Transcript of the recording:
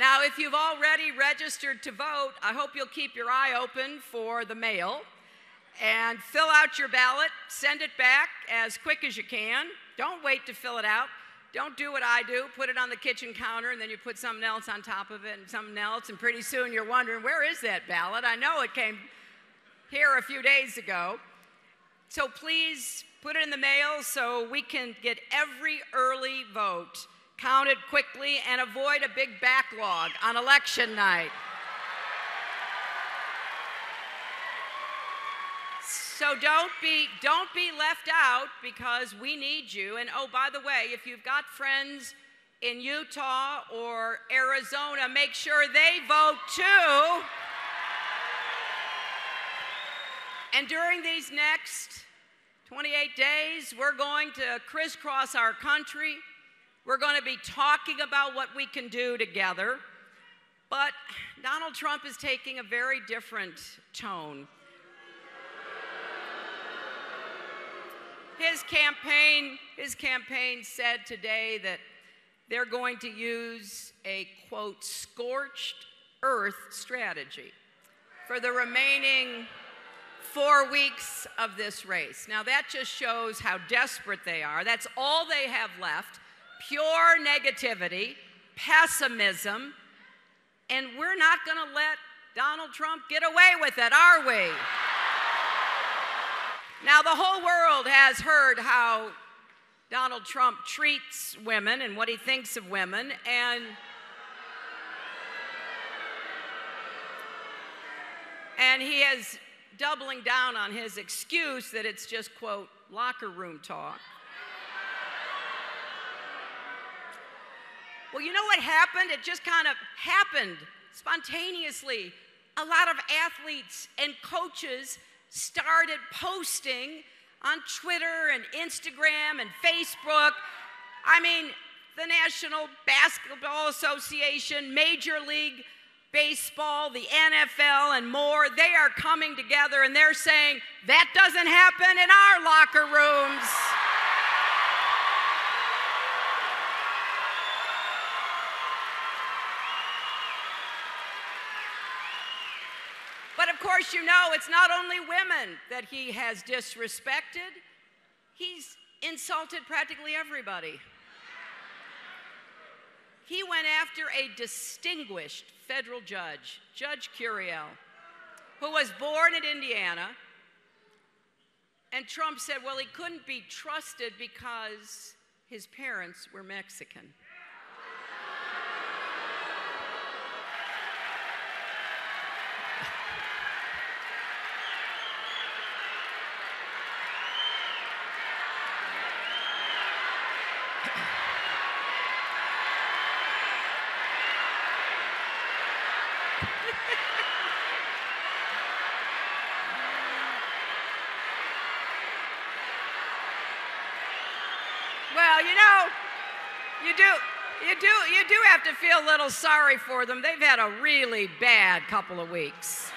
Now, if you've already registered to vote, I hope you'll keep your eye open for the mail and fill out your ballot, send it back as quick as you can. Don't wait to fill it out. Don't do what I do, put it on the kitchen counter, and then you put something else on top of it and something else, and pretty soon you're wondering, where is that ballot? I know it came here a few days ago. So please put it in the mail so we can get every early vote counted quickly and avoid a big backlog on election night. So don't be don't be left out because we need you. And oh, by the way, if you've got friends in Utah or Arizona, make sure they vote too. And during these next 28 days, we're going to crisscross our country. We're going to be talking about what we can do together. But Donald Trump is taking a very different tone. His campaign, his campaign said today that they're going to use a quote scorched earth strategy for the remaining four weeks of this race. Now that just shows how desperate they are. That's all they have left pure negativity, pessimism, and we're not going to let Donald Trump get away with it, are we? Now, the whole world has heard how Donald Trump treats women and what he thinks of women, and and he is doubling down on his excuse that it's just quote locker room talk. Well, you know what happened? It just kind of happened spontaneously. A lot of athletes and coaches started posting on Twitter and Instagram and Facebook. I mean, the National Basketball Association, Major League Baseball, the NFL, and more, they are coming together and they're saying, that doesn't happen in our locker rooms. Course, you know it's not only women that he has disrespected, he's insulted practically everybody. He went after a distinguished federal judge, Judge Curiel, who was born in Indiana. And Trump said, well, he couldn't be trusted because his parents were Mexican. Well, you know, you do, you do, you do have to feel a little sorry for them. They've had a really bad couple of weeks.